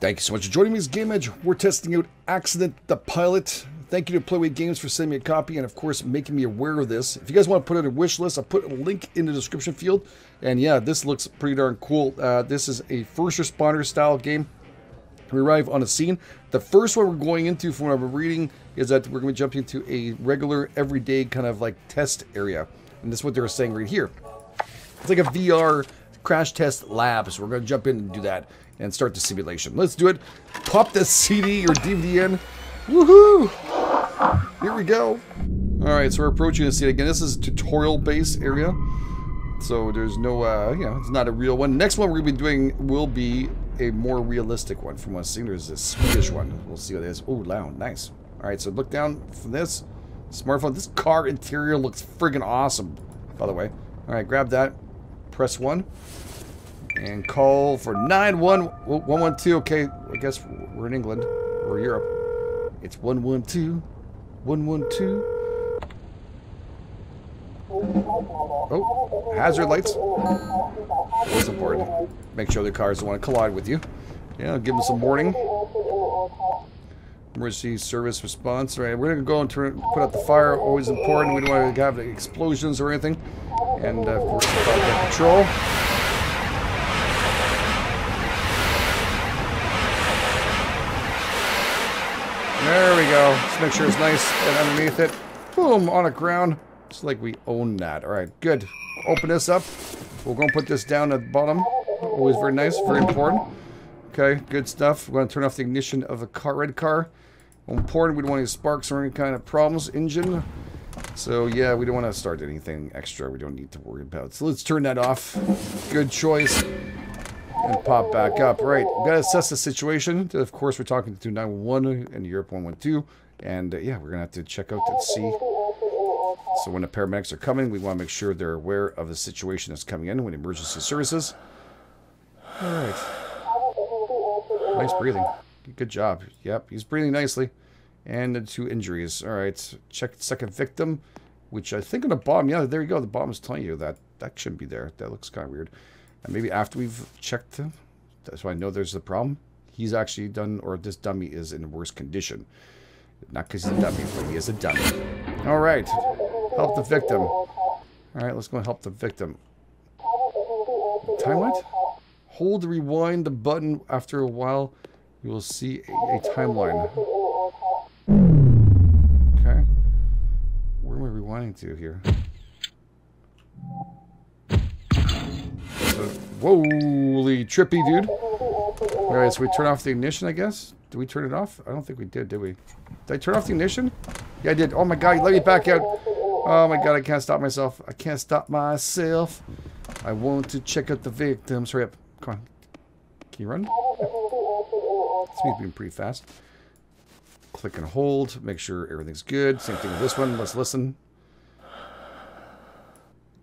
Thank you so much for joining me. This GameEdged. We're testing out Accident the Pilot. Thank you to Playway Games for sending me a copy and, of course, making me aware of this. If you guys want to put it in a wish list, I'll put a link in the description field. And yeah, this looks pretty darn cool. Uh, this is a first responder style game. We arrive on a scene. The first one we're going into, from what I'm reading, is that we're going to be jumping into a regular, everyday kind of like test area. And that's what they were saying right here. It's like a VR crash test lab. So we're going to jump in and do that and start the simulation. Let's do it. Pop the CD or DVD in. Woohoo! Here we go. All right, so we're approaching the scene again. This is a tutorial-based area. So there's no, uh, you know, it's not a real one. Next one we're to be doing will be a more realistic one from what I've seen. There's a Swedish one. We'll see what it is. Oh, loud. Nice. All right, so look down from this smartphone. This car interior looks friggin' awesome, by the way. All right, grab that. Press 1. And call for 91112. Okay, I guess we're in England. Or Europe. It's 112. 112. Oh, hazard lights. That's important. Make sure the cars don't want to collide with you. Yeah, give them some warning. Emergency service response. All right, we're going to go and turn, put out the fire. Always important. We don't want to have explosions or anything. And, uh, of course, control. There we go. Let's make sure it's nice and underneath it. Boom, on the ground. It's like we own that. All right, good. Open this up. We're going to put this down at the bottom. Always very nice, very important. Okay, good stuff. We're going to turn off the ignition of the car, red car. Important, we don't want any sparks or any kind of problems. Engine. So, yeah, we don't want to start anything extra we don't need to worry about. So let's turn that off. Good choice. And pop back up. Right, we've got to assess the situation. Of course, we're talking to 911 and Europe 112. And, uh, yeah, we're going to have to check out to see so when the paramedics are coming, we want to make sure they're aware of the situation that's coming in when emergency services. All right. Nice breathing. Good job. Yep, he's breathing nicely. And the two injuries. All right. Check second victim, which I think on the bottom. Yeah, there you go. The bottom is telling you that that shouldn't be there. That looks kind of weird. And maybe after we've checked that's why I know there's a problem. He's actually done, or this dummy is in worse condition. Not because he's a dummy, but he is a dummy. All right. Help the victim. All right, let's go help the victim. Time what? Hold the rewind the button after a while. You will see a, a timeline. Okay. Where am I rewinding to here? So, holy trippy, dude. All right, so we turn off the ignition, I guess? Did we turn it off? I don't think we did, did we? Did I turn off the ignition? Yeah, I did. Oh my god, let me back out. Oh my god, I can't stop myself. I can't stop myself. I want to check out the victims. Hurry up. Come on. Can you run? Means being pretty fast. Click and hold. Make sure everything's good. Same thing with this one. Let's listen.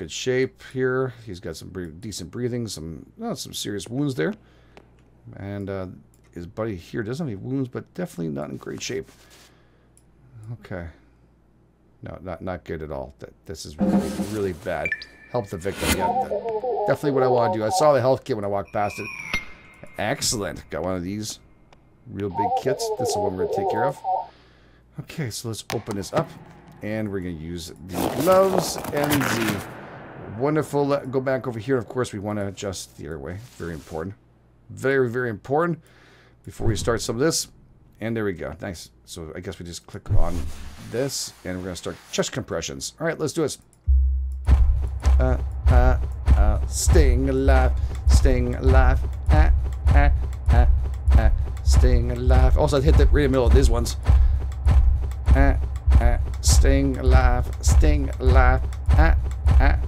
Good shape here. He's got some decent breathing. Some oh, some serious wounds there. And uh, his buddy here doesn't have any wounds, but definitely not in great shape. Okay. No, not not good at all. That this is really really bad. Help the victim. Yeah, definitely what I want to do. I saw the health kit when I walked past it. Excellent. Got one of these real big kits. This is the one we're gonna take care of. Okay, so let's open this up, and we're gonna use the gloves and the wonderful. Uh, go back over here. Of course, we want to adjust the airway. Very important. Very very important. Before we start some of this, and there we go. Nice. So I guess we just click on this, and we're going to start chest compressions. All right, let's do this. Uh, uh, uh, staying alive, staying alive, ah, ah, ah, ah, staying alive. Also, I hit the right in the middle of these ones. Ah, ah, staying alive, staying alive, ah, ah,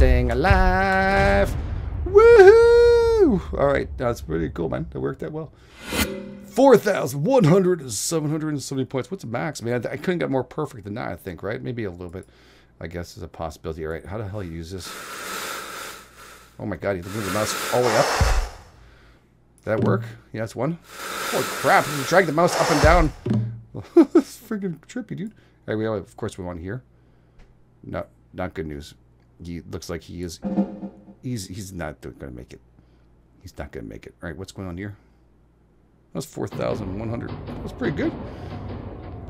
staying alive. Woohoo! All right, that's pretty cool, man. That worked that well. 4,100, 770 points. What's the max, man? I couldn't get more perfect than that, I think, right? Maybe a little bit, I guess, is a possibility. All right, how the hell you use this? Oh my god, you move the mouse all the way up. Did that work? Yeah, that's one. Holy crap, you drag the mouse up and down. it's freaking trippy, dude. All right, we of course, we want here. No, not good news. He looks like he is, he's, he's not going to make it. He's not going to make it. All right, what's going on here? That's 4,100. That's pretty good.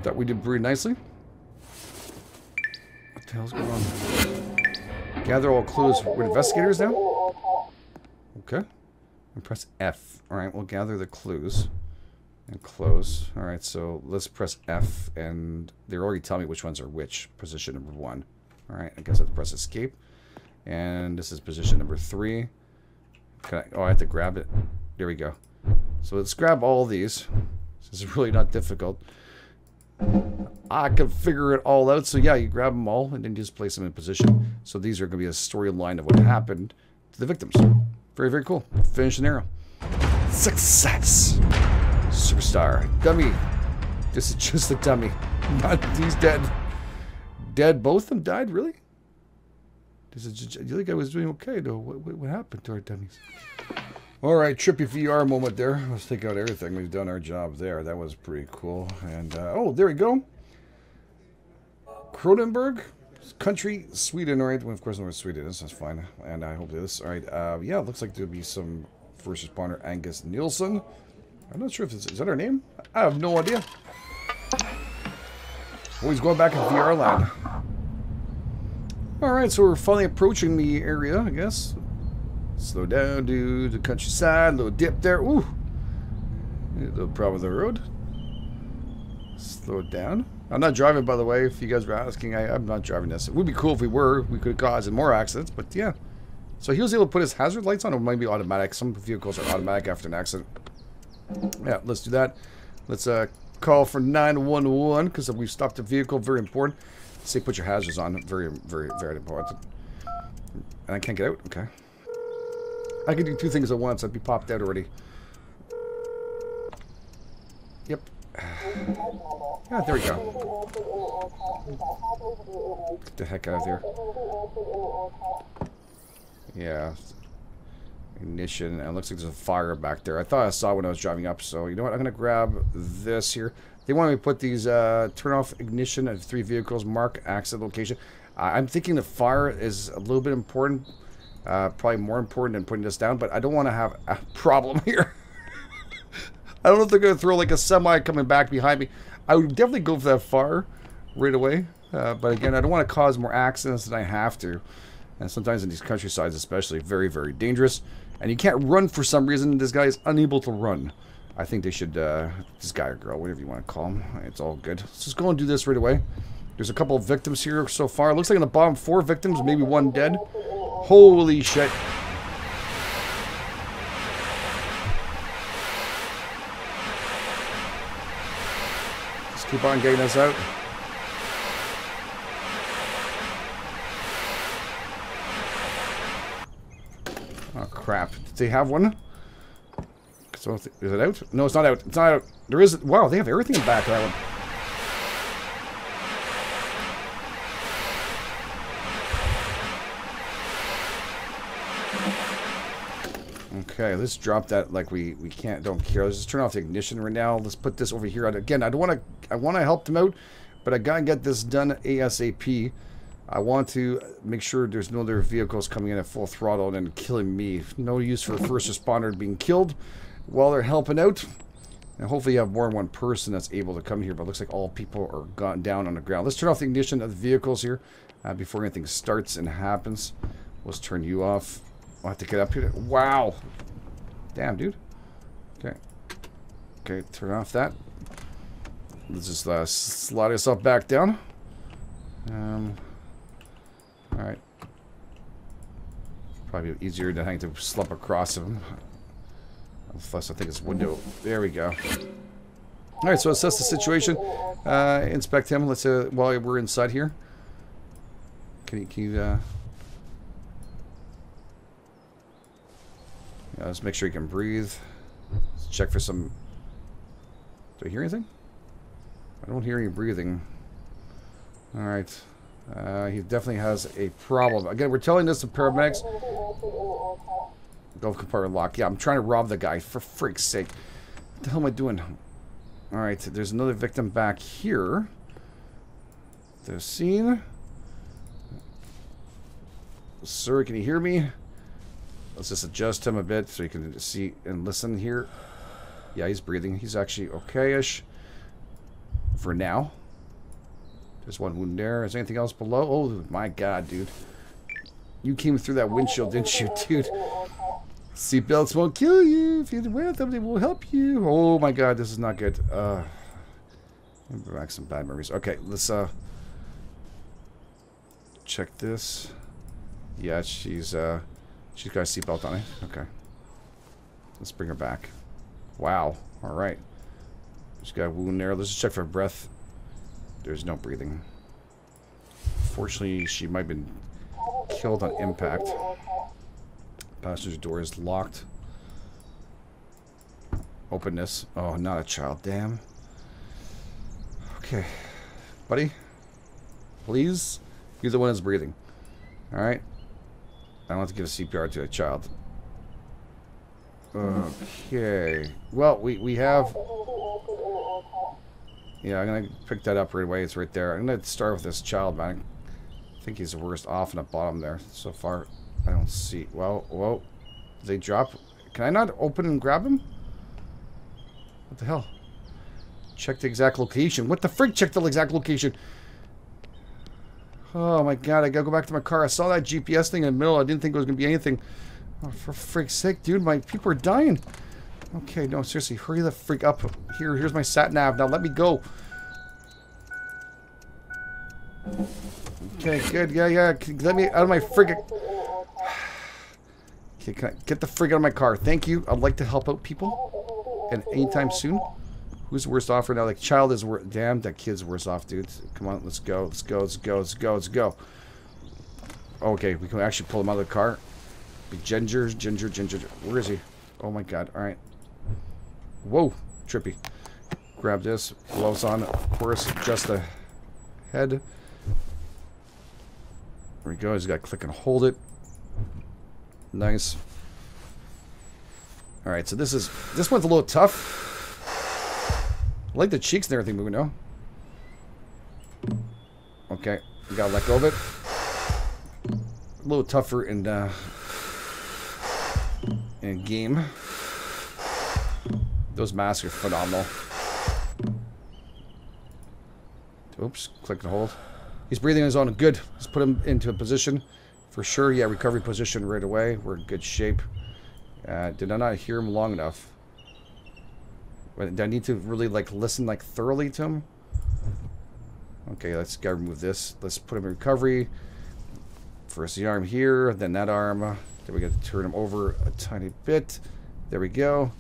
Thought we did pretty nicely. What the hell's going on? Gather all clues. We're investigators now? Okay. And press F. Alright, we'll gather the clues. And close. Alright, so let's press F. And they're already telling me which ones are which. Position number one. Alright, I guess I have to press escape. And this is position number three. I, oh, I have to grab it. There we go. So let's grab all these. This is really not difficult. I can figure it all out. So yeah, you grab them all and then you just place them in position. So these are going to be a storyline of what happened to the victims. Very, very cool. Finish an arrow. Success! Superstar. Dummy. This is just a dummy. Not, he's dead. Dead. Both of them died? Really? This is you think I was doing okay, though. What, what, what happened to our dummies? All right, trippy VR moment there. Let's take out everything. We've done our job there. That was pretty cool. And, uh, oh, there we go. Kronenberg, country, Sweden. All right, well, of course, where Sweden is. That's fine. And I hope this. All right, uh, yeah, looks like there'll be some first responder Angus Nielsen. I'm not sure if it's, is that her name? I have no idea. He's going back in VR land. Alright, so we're finally approaching the area, I guess. Slow down to the countryside, little dip there. Ooh! Little problem with the road. Slow it down. I'm not driving, by the way, if you guys were asking. I, am not driving this. It would be cool if we were. We could have cause more accidents, but yeah. So he was able to put his hazard lights on, or maybe automatic. Some vehicles are automatic after an accident. Yeah, let's do that. Let's uh, call for 911, because we've stopped the vehicle. Very important. Say put your hazards on. Very, very, very important. And I can't get out? Okay. I could do two things at once. I'd be popped out already. Yep. Yeah, there we go. Get the heck out of there. Yeah. Ignition. And it looks like there's a fire back there. I thought I saw when I was driving up. So, you know what? I'm going to grab this here. They want me to put these, uh, turn off ignition of three vehicles, mark accident location. I'm thinking the fire is a little bit important. Uh, probably more important than putting this down, but I don't want to have a problem here. I don't know if they're going to throw like a semi coming back behind me. I would definitely go for that fire right away. Uh, but again, I don't want to cause more accidents than I have to. And sometimes in these countrysides especially, very, very dangerous. And you can't run for some reason. This guy is unable to run. I think they should, uh, this guy or girl, whatever you want to call him. It's all good. Let's just go and do this right away. There's a couple of victims here so far. Looks like in the bottom four victims, maybe one dead. Holy shit. Just keep on getting us out. Oh crap. Did they have one? So is it out? No, it's not out. It's not out. There is. Wow, they have everything in the back of that one. Okay, let's drop that like we we can't don't care. Let's just turn off the ignition right now. Let's put this over here. Again, I don't want to I want to help them out, but I gotta get this done ASAP. I want to make sure there's no other vehicles coming in at full throttle and killing me. No use for a first responder being killed while they're helping out. And hopefully you have more than one person that's able to come here, but looks like all people are gone down on the ground. Let's turn off the ignition of the vehicles here uh, before anything starts and happens. Let's turn you off. I'll have to get up here. Wow. Damn, dude. Okay. Okay, turn off that. Let's just uh, slide yourself back down. Um, Alright. Probably easier than having to slump across him. Plus, I think it's window. There we go. Alright, so assess the situation. Uh, inspect him. Let's uh, while we're inside here. Can you, can you uh... yeah, let's make sure he can breathe. Let's check for some... Do I hear anything? I don't hear any breathing. Alright. Uh, he definitely has a problem. Again, we're telling this to paramedics. Golf compartment lock. Yeah, I'm trying to rob the guy, for freak's sake. What the hell am I doing? Alright, there's another victim back here. The scene. Sir, can you hear me? Let's just adjust him a bit so you can see and listen here. Yeah, he's breathing. He's actually okay-ish for now. There's one wound there. Is there anything else below? Oh, my God, dude. You came through that windshield, didn't you, dude? Seatbelts won't kill you. If you wear them, they will help you. Oh, my God, this is not good. Uh, bring back some bad memories. Okay, let's uh check this. Yeah, she's uh she's got a seatbelt on it. Okay. Let's bring her back. Wow. Alright. She's got a wound there. Let's just check for breath. There's no breathing. Fortunately, she might have been killed on impact. Passenger door is locked. Open this. Oh, not a child. Damn. Okay. Buddy? Please? You're the one that's breathing. Alright? I don't have to give a CPR to a child. Okay. Well, we, we have... Yeah, I'm going to pick that up right away. It's right there. I'm going to start with this child, man. I think he's the worst off in the bottom there. So far, I don't see... Well, whoa. They drop... Can I not open and grab him? What the hell? Check the exact location. What the frig? Check the exact location. Oh my god, I gotta go back to my car. I saw that GPS thing in the middle. I didn't think it was gonna be anything. Oh, for frig's sake, dude, my people are dying. Okay, no, seriously, hurry the freak up. Here, here's my sat nav. Now let me go. Okay, good. Yeah, yeah. Let me out of my friggin'. Okay, can I get the frig out of my car? Thank you. I'd like to help out people. And anytime soon. Who's the worst off right now? Like, child is worse. Damn, that kid's worse off, dude. Come on, let's go. Let's go. Let's go. Let's go. Let's go. Okay, we can actually pull him out of the car. Ginger, ginger, ginger. Where is he? Oh my god. All right. Whoa. Trippy. Grab this. Gloves on. Of course, just the head. There we go. He's got to click and hold it. Nice. All right, so this is this one's a little tough. I like the cheeks and everything moving now. Okay, we gotta let go of it. A little tougher in uh, in game. Those masks are phenomenal. Oops, click and hold. He's breathing on his own. Good. Let's put him into a position. For sure, yeah, recovery position right away. We're in good shape. Uh, did I not hear him long enough? Do I need to really like listen like thoroughly to him? Okay, let's go remove this. Let's put him in recovery. First the arm here, then that arm. Then we got to turn him over a tiny bit. There we go.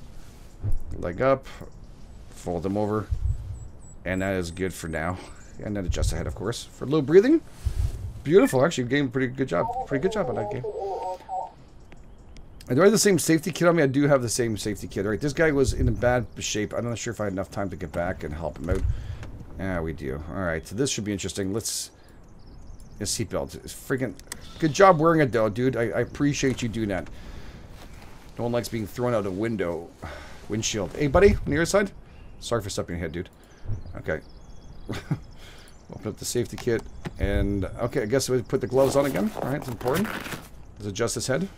Leg up. Fold them over. And that is good for now. And then adjust the head, of course. For a little breathing. Beautiful. Actually, game pretty good job. Pretty good job on that game. And do I have the same safety kit on me? I do have the same safety kit. All right, this guy was in a bad shape. I'm not sure if I had enough time to get back and help him out. Yeah, we do. All right, so this should be interesting. Let's... A seatbelt. It's Freaking... Good job wearing it, though, dude. I, I appreciate you doing that. No one likes being thrown out a window. Windshield. Hey, buddy, on your side? Sorry for stepping ahead, dude. Okay. Open up the safety kit. And, okay, I guess we put the gloves on again. All right, it's important. Let's adjust his head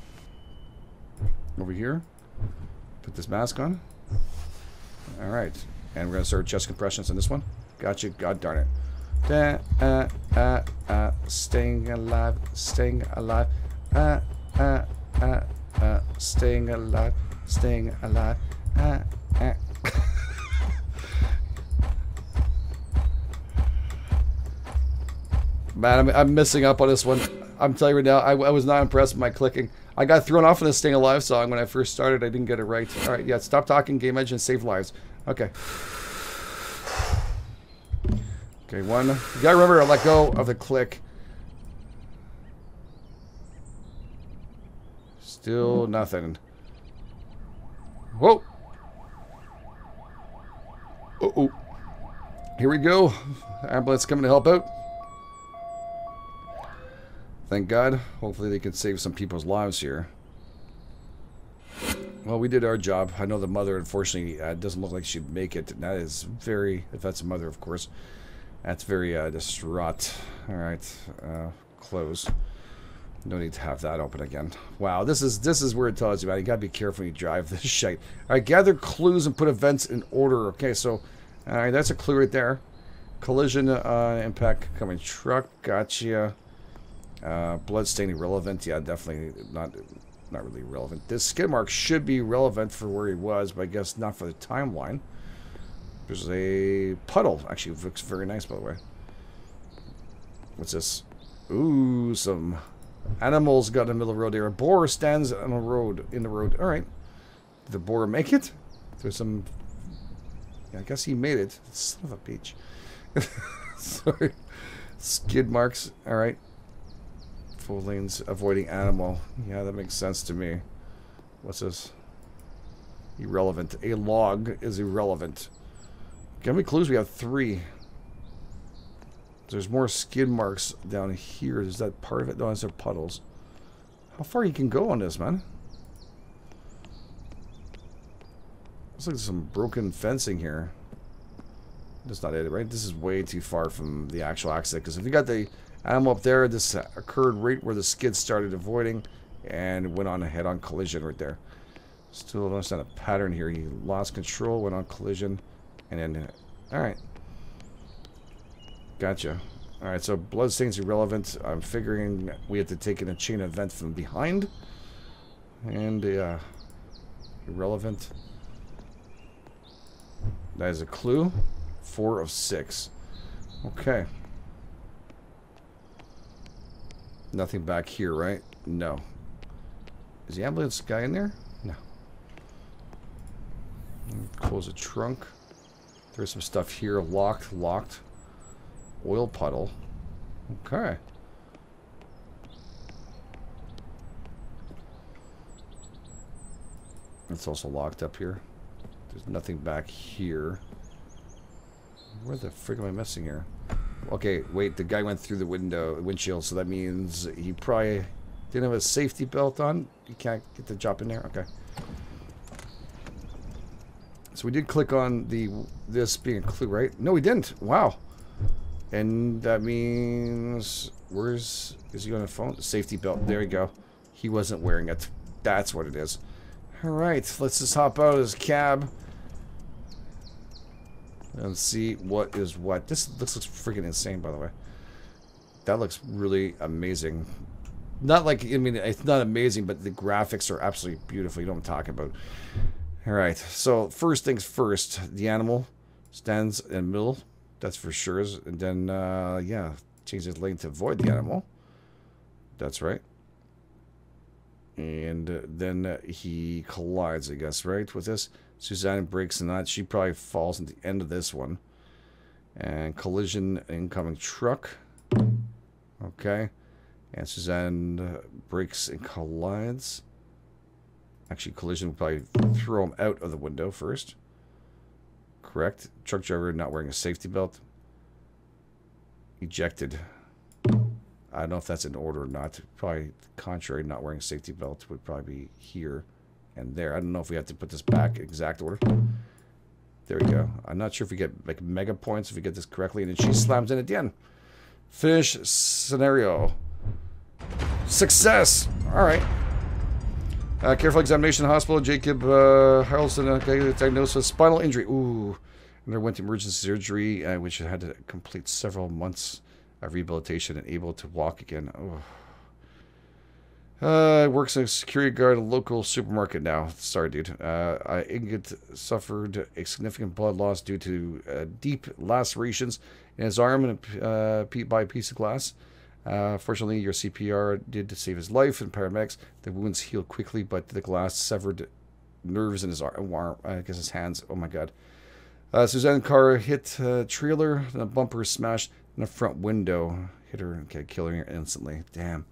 over here. Put this mask on. All right. And we're going to start chest compressions on this one. Got you. God darn it. Da, uh, uh, uh, staying alive, staying alive, uh, uh, uh, uh, staying alive, staying alive, Man, I'm, I'm missing up on this one. I'm telling you right now, I, I was not impressed with my clicking. I got thrown off in the Staying Alive song when I first started. I didn't get it right. All right, yeah, stop talking, game engine, save lives. Okay. Okay, one. You gotta remember to let go of the click. Still nothing. Whoa. Uh oh. Here we go. Ambulance coming to help out. Thank God. Hopefully they can save some people's lives here. Well, we did our job. I know the mother, unfortunately, uh, doesn't look like she'd make it. And that is very, if that's a mother, of course, that's very uh, distraught. All right, uh, close. No need to have that open again. Wow, this is this is where it tells you, man. You gotta be careful when you drive this shite. Alright, gather clues and put events in order. Okay, so alright, that's a clue right there. Collision, uh, impact coming truck, gotcha. Uh, bloodstain irrelevant. Yeah, definitely not not really relevant. This skid mark should be relevant for where he was, but I guess not for the timeline. There's a puddle. Actually, looks very nice, by the way. What's this? Ooh, some animals got in the middle of the road there. A boar stands on the road, in the road. All right. Did the boar make it? There's some... Yeah, I guess he made it. Son of a peach. Sorry. Skid marks. All right. Full lanes avoiding animal. Yeah, that makes sense to me. What's this? Irrelevant. A log is irrelevant. How many clues? We have three. There's more skid marks down here. Is that part of it? No, those are puddles. How far you can go on this, man? Looks like some broken fencing here. That's not it, right? This is way too far from the actual accident. Because if you got the animal up there, this occurred right where the skid started avoiding and went on a head-on collision right there. Still don't understand a pattern here. He lost control, went on collision, and then... Alright. Gotcha. Alright, so bloodstains irrelevant. I'm figuring we have to take in a chain event from behind. And, uh... Irrelevant. That is a clue. Four of six. Okay. Nothing back here, right? No. Is the ambulance guy in there? No. Close the trunk. There's some stuff here. Locked, locked. Oil puddle. Okay. It's also locked up here. There's nothing back here. Where the frick am I missing here? Okay, wait, the guy went through the window, windshield, so that means he probably didn't have a safety belt on. You can't get the jump in there? Okay. So we did click on the this being a clue, right? No, we didn't. Wow. And that means where's is he on the phone? Safety belt. There you go. He wasn't wearing it. That's what it is. All right, let's just hop out of this cab and see what is what. This this looks freaking insane, by the way. That looks really amazing. Not like I mean, it's not amazing, but the graphics are absolutely beautiful. You I'm talking about. All right. So first things first, the animal stands in the middle that's for sure. And then, uh, yeah, change his lane to avoid the animal. That's right. And uh, then uh, he collides, I guess, right, with this. Suzanne breaks the knot. She probably falls at the end of this one. And collision incoming truck. Okay. And Suzanne uh, breaks and collides. Actually, collision will probably throw him out of the window first correct. Truck driver not wearing a safety belt. Ejected. I don't know if that's in order or not. Probably contrary, not wearing a safety belt would probably be here and there. I don't know if we have to put this back exact order. There we go. I'm not sure if we get like mega points if we get this correctly. And then she slams in at the end. Finish scenario. Success. All right. Uh, careful examination hospital. Jacob uh, Harrelson okay, diagnosed with spinal injury. Ooh. and there Underwent emergency surgery, uh, which had to complete several months of rehabilitation and able to walk again. Oh. Uh, works as a security guard at a local supermarket now. Sorry, dude. Uh, Inget suffered a significant blood loss due to uh, deep lacerations in his arm and uh, by a piece of glass. Uh, fortunately, your CPR did to save his life, and paramedics. The wounds healed quickly, but the glass severed nerves in his arm, arm I guess his hands. Oh my god. Uh, Suzanne car hit a trailer, and a bumper smashed in the front window. Hit her, okay, killing her instantly. Damn.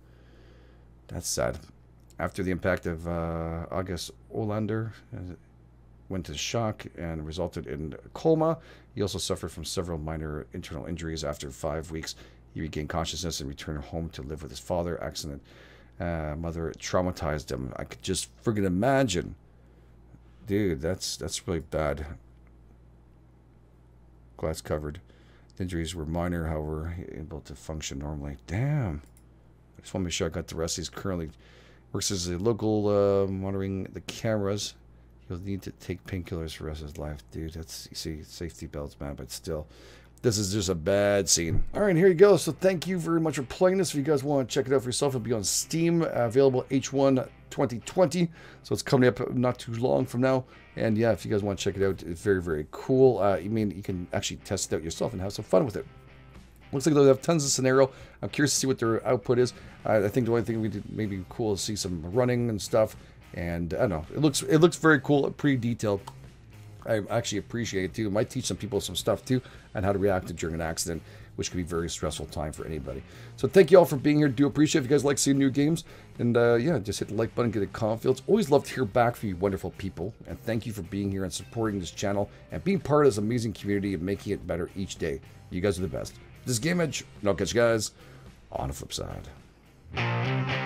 That's sad. After the impact of uh, August Olander, uh, went to shock and resulted in coma. He also suffered from several minor internal injuries after five weeks he regained consciousness and returned home to live with his father. Accident uh, mother traumatized him. I could just friggin' imagine. Dude, that's that's really bad. Glass covered. The injuries were minor, however, able to function normally. Damn. I just want to make sure I got the rest these currently. Works as a local uh, monitoring the cameras. He'll need to take painkillers for the rest of his life, dude. That's you see safety belts, man. But still, this is just a bad scene. All right, here you go. So thank you very much for playing this. If you guys want to check it out for yourself, it'll be on Steam, available H1 2020. So it's coming up not too long from now. And yeah, if you guys want to check it out, it's very, very cool. Uh, I mean, you can actually test it out yourself and have some fun with it. Looks like they'll have tons of scenario. I'm curious to see what their output is. Uh, I think the only thing we did maybe cool is see some running and stuff. And I don't know. It looks it looks very cool, pretty detailed. I actually appreciate it too. It might teach some people some stuff too on how to react during an accident, which could be a very stressful time for anybody. So thank you all for being here. Do appreciate if you guys like seeing new games. And uh, yeah, just hit the like button, get a comment It's Always love to hear back from you wonderful people. And thank you for being here and supporting this channel and being part of this amazing community and making it better each day. You guys are the best. This is GameEdged, and I'll catch you guys on the flip side.